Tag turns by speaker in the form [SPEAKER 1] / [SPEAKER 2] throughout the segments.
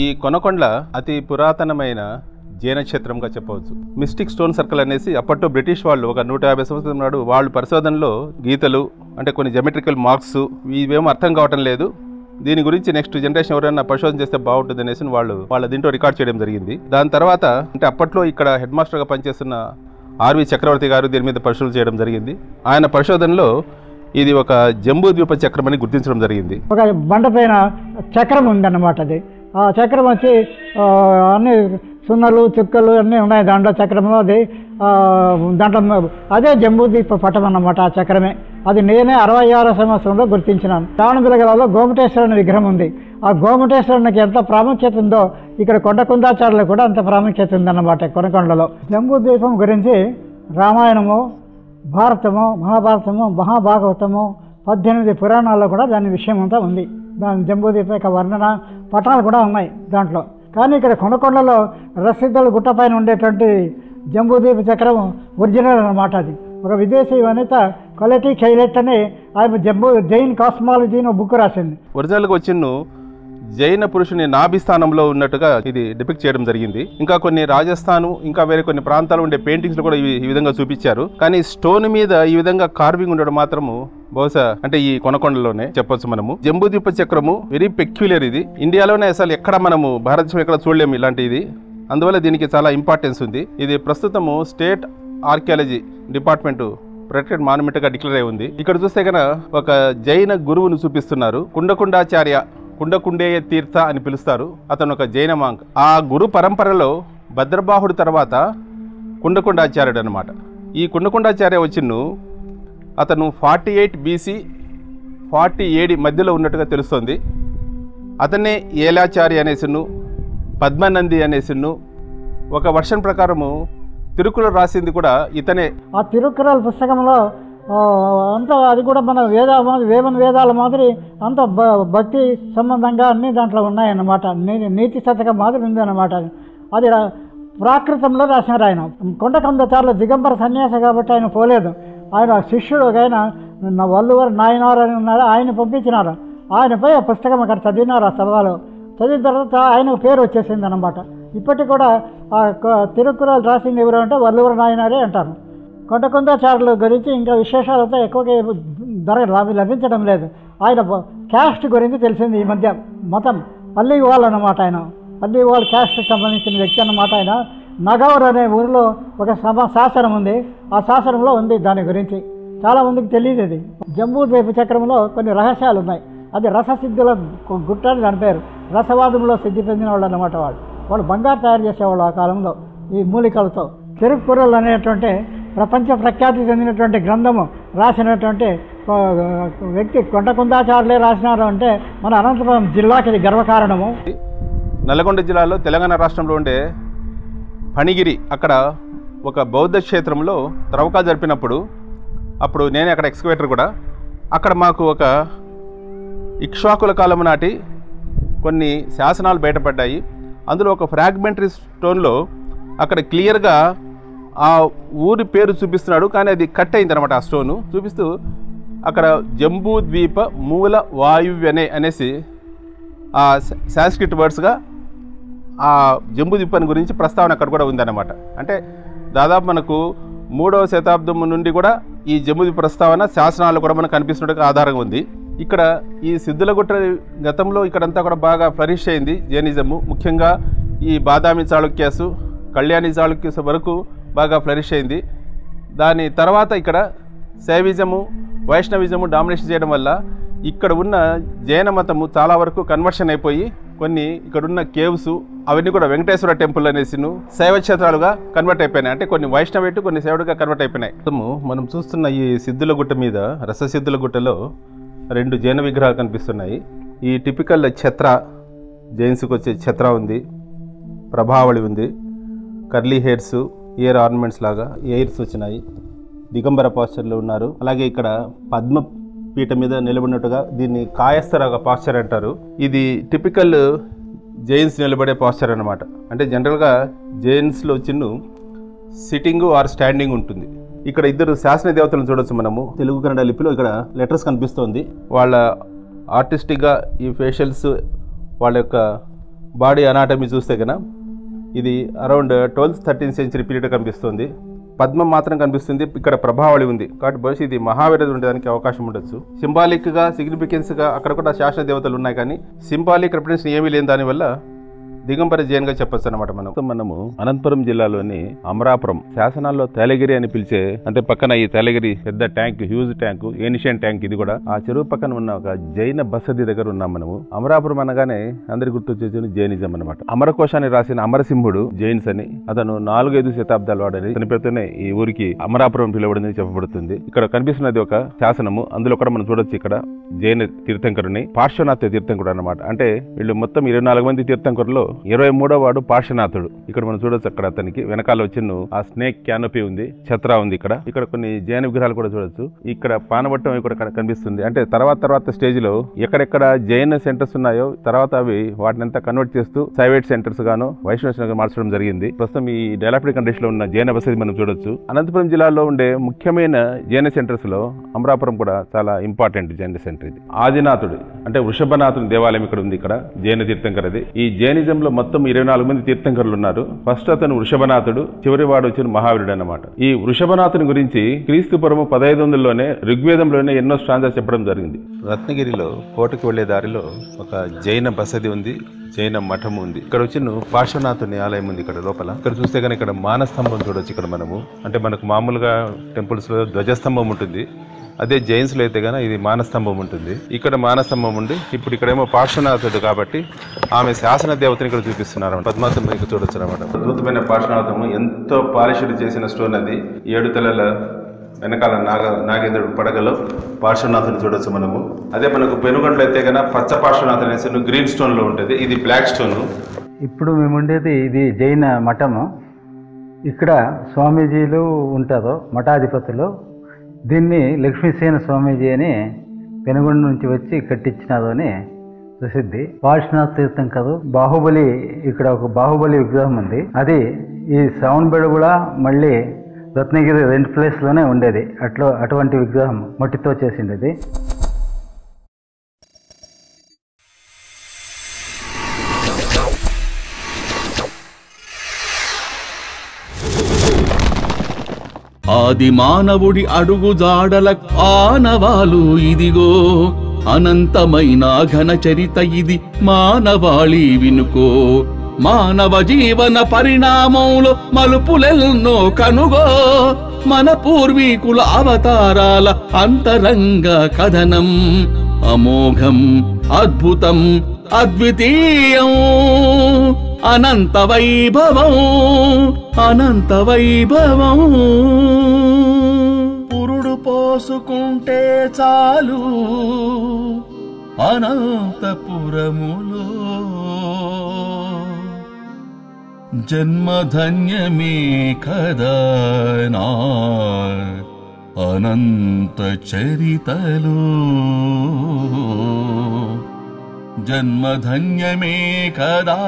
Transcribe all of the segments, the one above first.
[SPEAKER 1] ఈ కొనకొండ అతి పురాతనమైన జైనక్షేత్రంగా చెప్పవచ్చు. మిస్టిక్ స్టోన్ సర్కిల్ అనేసి అప్పట్లో బ్రిటిష్ వాళ్ళు ఒక నూట యాభై సంవత్సరం నాడు వాళ్ళు పరిశోధనలో గీతలు అంటే కొన్ని జమెట్రికల్ మార్క్స్ ఇవేమో అర్థం కావటం లేదు. దీని గురించి నెక్స్ట్ జనరేషన్ ఎవరైనా పరిశోధన చేస్తే బాగుంటుంది అనేసి వాళ్ళు వాళ్ళ దీంట్లో రికార్డ్ చేయడం జరిగింది. దాని తర్వాత అంటే అప్పట్లో ఇక్కడ హెడ్ మాస్టర్గా పనిచేస్తున్న ఆర్వి చక్రవర్తి గారు దీని మీద పరిశోధన చేయడం జరిగింది. ఆయన పరిశోధనలో ఇది ఒక జంబూ ద్వీప చక్రం అని గుర్తించడం జరిగింది.
[SPEAKER 2] ఒక బండ పైన చక్రం ఉందన్నమాట అది. చక్రం వచ్చి అన్ని సున్నలు చుక్కలు అన్నీ ఉన్నాయి దాంట్లో చక్రంలో అది దాంట్లో అదే జంబూదీప పటం అన్నమాట ఆ చక్రమే. అది నేనే అరవై ఆరో సంవత్సరంలో గుర్తించినాను. శ్రావణబిలగలలో గోమటేశ్వరుని విగ్రహం ఉంది. ఆ గోమటేశ్వరునికి ఎంత ప్రాముఖ్యత ఉందో ఇక్కడ కొండ కుందాచారులు కూడా అంత ప్రాముఖ్యత ఉందన్నమాట కొనకొండలో. జంబూద్వీపం గురించి రామాయణము భారతము మహాభారతము మహాభాగవతము పద్దెనిమిది పురాణాల్లో కూడా దాని విషయం అంతా ఉంది. దాని జంబూదీప యొక్క వర్ణన పటాలు కూడా ఉన్నాయి దాంట్లో. కానీ ఇక్కడ కొనకొండలో రసీదుల గుట్టపైన ఉండేటువంటి జంబూదీప చక్రం ఒరిజినల్ అన్నమాట అది. ఒక విదేశీ వనిత క్వాలిటీ కైలెట్ అని ఆమె జంబూ జైన్ కాస్మాలజీని బుక్ రాసింది.
[SPEAKER 1] ఒరిజినల్గా వచ్చిన్ను జైన పురుషుని నాభి స్థానంలో ఉన్నట్టుగా ఇది డిపిక్ట్ చేయడం జరిగింది. ఇంకా కొన్ని రాజస్థాను ఇంకా వేరే కొన్ని ప్రాంతాలు ఉండే పెయింటింగ్స్ కూడా ఈ విధంగా చూపించారు. కానీ స్టోన్ మీద ఈ విధంగా కార్వింగ్ ఉండడం మాత్రము బహుశా అంటే ఈ కొనకొండలోనే చెప్పొచ్చు మనము. జంబూద్వీప చక్రము వెరీ పెక్యులర్ ఇది. ఇండియాలోనే అసలు ఎక్కడ మనము భారతదేశం ఎక్కడ చూడలేము ఇలాంటి ఇది అందువల్ల దీనికి చాలా ఇంపార్టెన్స్ ఉంది. ఇది ప్రస్తుతము స్టేట్ ఆర్కియాలజీ డిపార్ట్మెంట్ ప్రొటెక్టెడ్ మాన్యుమెంట్గా డిక్లేర్ అయి ఉంది. ఇక్కడ చూస్తే కనుక ఒక జైన గురువును చూపిస్తున్నారు. కుండకుండాచార్య కుండకుండేయ తీర్థ అని పిలుస్తారు. అతను ఒక జైన మాంక్ ఆ గురు పరంపరలో భద్రబాహుడు తర్వాత కుండకుండాచార్యుడు అనమాట ఈ కుండకుండాచార్య వచ్చిన్ను అతను forty eight BC forty AD మధ్యలో ఉన్నట్టుగా తెలుస్తోంది. అతనే ఏలాచారి అనేసిన్ను పద్మనంది అనేసిన్ను. ఒక వర్షన్ ప్రకారము తిరుకులు రాసింది కూడా ఇతనే.
[SPEAKER 2] ఆ తిరుకురాల పుస్తకంలో అంత అంతా అది కూడా మన వేద వేమన వేదాల మాదిరి అంత భ- భక్తి సంబంధంగా అన్ని దాంట్లో ఉన్నాయన్నమాట. నీ- నీతి శతకం మాదిరి ఉంది అన్నమాట అది. ప్రాకృతంలో రాసినారు ఆయన. కొండకందచారులు దిగంబర సన్యాసి కాబట్టి ఆయన పోలేదు. ఆయన శిష్యుడు ఒక ఆయన నా నాయనవారు నాయనారు అని ఉన్నాడు. ఆయన పంపించినారు. ఆయనపై ఆ పుస్తకం అక్కడ చదివినారు ఆ సభలో. చదివిన తర్వాత ఆయన పేరు వచ్చేసింది అనమాట ఇప్పటికి కూడా ఆ తిరుక్కురాలు రాసింది ఎవరు అంటే వల్లువర నాయనారే అంటారు. కొండకుందాచారుల గురించి ఇంకా విశేషాలతో ఎక్కువగా ధర లభించడం లేదు. ఆయన క్యాస్ట్ గురించి తెలిసింది ఈ మధ్య. మతం పల్లి వాళ్ళు అన్నమాట ఆయన. పల్లి వాళ్ళు క్యాస్ట్కి సంబంధించిన వ్యక్తి అన్నమాట ఆయన. నగౌర్ అనే ఊరిలో ఒక సభ శాసనం ఉంది. ఆ శాసనంలో ఉంది దాని గురించి. చాలామందికి తెలియదు అది. జంబూద్వీప చక్రంలో కొన్ని రహస్యాలు ఉన్నాయి అది రససిద్ధుల గు- గుట్ట అని దాని పేరు. రసవాదంలో సిద్ధి పొందిన వాళ్ళు అన్నమాట వాళ్ళు. వాళ్ళు బంగారు తయారు చేసేవాళ్ళు ఆ కాలంలో ఈ మూలికలతో. తిరుక్కురలు అనేటువంటి ప్రపంచ ప్రఖ్యాతి చెందినటువంటి గ్రంథము రాసినటువంటి వ్యక్తి కొండకుందాచారులే రాసినారు అంటే మన అనంతపురం జిల్లాకి ఇది గర్వకారణము.
[SPEAKER 1] నల్గొండ జిల్లాలో తెలంగాణ రాష్ట్రంలో ఉండే ఫణిగిరి అక్కడ ఒక బౌద్ధ క్షేత్రంలో త్రవ్వకాలు జరిపినప్పుడు అప్పుడు నేనే అక్కడ ఎక్స్కవేటర్ కూడా అక్కడ మాకు ఒక ఇక్ష్వాకుల కాలం నాటి కొన్ని శాసనాలు బయటపడ్డాయి. అందులో ఒక ఫ్రాగ్మెంటరీ స్టోన్లో అక్కడ క్లియర్గా ఆ ఊరి పేరు చూపిస్తున్నాడు కానీ అది కట్ అయింది అనమాట ఆ స్టోను. చూపిస్తూ అక్కడ జంబూ ద్వీప మూల వాయువ్యనే అనేసి ఆ సాంస్క్రిట్ వర్డ్స్గా ఆ జంబూ దిప్పని గురించి ప్రస్తావన అక్కడ కూడా ఉందన్నమాట. అంటే దాదాపు మనకు మూడవ శతాబ్దం నుండి కూడా ఈ జంబూ ప్రస్తావన శాసనాలు కూడా మనకు కనిపిస్తున్నట్టుగా ఆధారంగా ఉంది. ఇక్కడ ఈ సిద్ధులగుట్ట గతంలో ఇక్కడంతా కూడా బాగా ఫ్లరిష్ అయింది జైనిజము ముఖ్యంగా ఈ బాదామి చాళుక్యాసు కళ్యాణి చాళుక్యస్ వరకు బాగా ఫ్లరిష్ అయింది. దాని తర్వాత ఇక్కడ శైవిజము వైష్ణవిజము డామినేషన్ చేయడం వల్ల ఇక్కడ ఉన్న జైన మతము చాలా వరకు కన్వర్షన్ అయిపోయి కొన్ని ఇక్కడున్న కేవ్స్ అవన్నీ కూడా వెంకటేశ్వర టెంపుల్ అనేసిను శైవ క్షేత్రాలుగా కన్వర్ట్ అయిపోయినాయి. అంటే కొన్ని వైష్ణవేటు కొన్ని శైవుడుగా కన్వర్ట్ అయిపోయినాయి. మొత్తము మనం చూస్తున్న ఈ సిద్ధుల గుట్ట మీద రససిద్ధుల గుట్టలో రెండు జైన విగ్రహాలు కనిపిస్తున్నాయి. ఈ టిపికల్ ఛత్ర జైన్స్కి వచ్చే ఛత్ర ఉంది ప్రభావళి ఉంది కర్లీ హెయిర్స్ ఇయర్ ఆర్నమెంట్స్ లాగా ఎయిర్స్ వచ్చినాయి దిగంబర పాస్చర్లో ఉన్నారు. అలాగే ఇక్కడ పద్మ పీట మీద నిలబడినట్టుగా దీన్ని కాయస్థరాగ పాస్చర్ అంటారు. ఇది టిపికల్ జైన్స్ నిలబడే పాస్చర్ అన్నమాట. అంటే జనరల్గా జైన్స్లో చిన్ను సిట్టింగ్ ఆర్ స్టాండింగ్ ఉంటుంది. ఇక్కడ ఇద్దరు శాసన దేవతలను చూడొచ్చు మనము. తెలుగు కన్నడ లిపిలో ఇక్కడ లెటర్స్ కనిపిస్తోంది. వాళ్ళ ఆర్టిస్టిక్గా ఈ ఫేషియల్స్ వాళ్ళ యొక్క బాడీ అనాటమీ చూస్తే కనుక ఇది around twelfth thirteenth century period కనిపిస్తుంది. పద్మం మాత్రం కనిపిస్తుంది. ఇక్కడ ప్రభావళి ఉంది. కాబట్టి బహుశా ఇది మహావీర ఉండడానికి అవకాశం ఉండొచ్చు. సింబాలిక్గా సిగ్నిఫికెన్స్గా అక్కడ కూడా శాస్త్ర దేవతలు ఉన్నాయి కానీ సింబాలిక్ రిప్రజెంటేషన్ ఏమీ లేని దానివల్ల దిగంబర జైన్గా చెప్పొచ్చు అనమాట మనం. మనము అనంతపురం జిల్లాలోని అమరాపురం శాసనాల్లో తేలగిరి అని పిలిచే అంటే పక్కన ఈ తేలగిరి పెద్ద tank huge tank ancient tank ఇది కూడా ఆ చెరువు పక్కన ఉన్న ఒక జైన బసది దగ్గర ఉన్నాం మనము. అమరాపురం అనగానే అందరి గుర్తొచ్చేది జైనిజం అనమాట అమరకోశాన్ని రాసిన అమరసింహుడు జైన్స్ అని అతను నాలుగైదు శతాబ్దాల వాడని అతని ఈ ఊరికి అమరాపురం పిలువడింది చెప్పబడుతుంది. ఇక్కడ కనిపిస్తున్నది ఒక శాసనము అందులో కూడా మనం చూడొచ్చు ఇక్కడ జైన తీర్థంకరుని పార్శ్వనాథ తీర్థంకరుడు అనమాట అంటే వీళ్ళు మొత్తం ఇరవై నాలుగు మంది తీర్థంకరులు ఇరవై మూడో వాడు పార్శ్వనాథుడు. ఇక్కడ మనం చూడొచ్చు అక్కడ అతనికి. వెనకాల వచ్చిన ఆ స్నేక్ క్యానోపీ ఉంది ఛత్రా ఉంది ఇక్కడ. ఇక్కడ కొన్ని జైన విగ్రహాలు కూడా చూడొచ్చు. ఇక్కడ పానబట్టం ఇక్కడ కనిపిస్తుంది. అంటే తర్వాత తర్వాత స్టేజ్లో ఎక్కడెక్కడ జైన సెంటర్స్ ఉన్నాయో తర్వాత అవి వాటిని అంతా కన్వర్ట్ చేస్తూ ప్రైవేట్ సెంటర్స్ గాను వైష్ణవ మార్చడం జరిగింది. ప్రస్తుతం ఈ డెవలప్డ్ కండిషన్లో ఉన్న జైన వసతి మనం చూడొచ్చు. అనంతపురం జిల్లాలో ఉండే ముఖ్యమైన జైన సెంటర్స్లో అమరాపురం కూడా చాలా ఇంపార్టెంట్ జైన సెంటర్ ఇది. ఆదినాథుడు అంటే వృషభనాథుని దేవాలయం ఇక్కడ ఉంది ఇక్కడ జైన తీర్థంకరది. ఈ జైనిజం జైనిజంలో మొత్తం ఇరవై నాలుగు మంది తీర్థంకరులు ఉన్నారు ఫస్ట్ అతను వృషభనాథుడు చివరి వాడు వచ్చిన మహావీరుడు అన్నమాట ఈ వృషభనాథుని గురించి క్రీస్తు పూర్వం పదహైదు వందలలోనే ఋగ్వేదంలోనే ఎన్నో స్ట్రాంజాలు చెప్పడం జరిగింది. రత్నగిరిలో కోటకు వెళ్ళే దారిలో ఒక జైన బసది ఉంది జైన మఠం ఉంది. ఇక్కడ వచ్చిన పార్శ్వనాథుని ఆలయం ఉంది ఇక్కడ లోపల. ఇక్కడ చూస్తే కనుక ఇక్కడ మానస్తంభం చూడొచ్చు ఇక్కడ మనము. అంటే మనకు మామూలుగా టెంపుల్స్లో ధ్వజస్తంభం ఉంటుంది. అదే జైన్స్లో అయితే కానీ ఇది మానస్తంభం ఉంటుంది. ఇక్కడ మానస్తంభం ఉంది. ఇప్పుడు ఇక్కడేమో పార్శ్వనాథుడు కాబట్టి ఆమె శాసన దేవతని ఇక్కడ చూపిస్తున్నారు పద్మాసం ఇక్కడ చూడొచ్చు అనమాట అద్భుతమైన పార్శ్వనాథము. ఎంతో పాలిషుడు చేసిన స్టోన్ అది. ఏడు తలల వెనకాల నాగ నాగేంద్రుడు పడగలో పార్శ్వనాథుని చూడొచ్చు మనము. అదే మనకు పెనుగండ్లు అయితే కనుక పచ్చ పార్శ్వనాథ్ అనేసి గ్రీన్ స్టోన్లో ఉంటుంది. ఇది బ్లాక్ స్టోన్.
[SPEAKER 3] ఇప్పుడు మేము ఉండేది ఇది జైన మఠము. ఇక్కడ స్వామీజీలు ఉంటారు మఠాధిపతులు. దీన్ని లక్ష్మీసేన స్వామీజీ అని పెనుగొండ నుంచి వచ్చి కట్టించినారు అని ప్రసిద్ధి. పార్శ్వనాథ్ తీర్థం కాదు బాహుబలి ఇక్కడ ఒక బాహుబలి విగ్రహం ఉంది. అది ఈ శ్రవణ్ బెడగుళ మళ్ళీ రత్నగిరి రెండు ప్లేస్లోనే ఉండేది. అట్లా అటువంటి విగ్రహం మట్టితో చేసిండేది.
[SPEAKER 4] ఆది మానవుడి అడుగుజాడల ఆనవాలు ఇదిగో. అనంతమైన ఘన చరిత ఇది మానవాళి వినుకో. మానవ జీవన పరిణామంలో మలుపులెన్నో కనుగో. మన పూర్వీకుల అవతారాల అంతరంగ కథనం. అమోఘం అద్భుతం అద్వితీయం. అనంత వైభవం అనంత వైభవం. పురుడు పోసుకుంటే చాలు అనంతపురములో. జన్మధన్యమే కదా నా అనంత చరితలో. जन्म कदा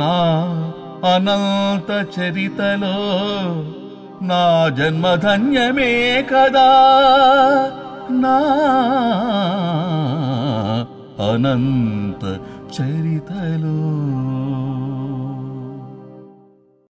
[SPEAKER 4] ना अनन्तचरितलो ना जन्म कदा ना अनन्तचरितलो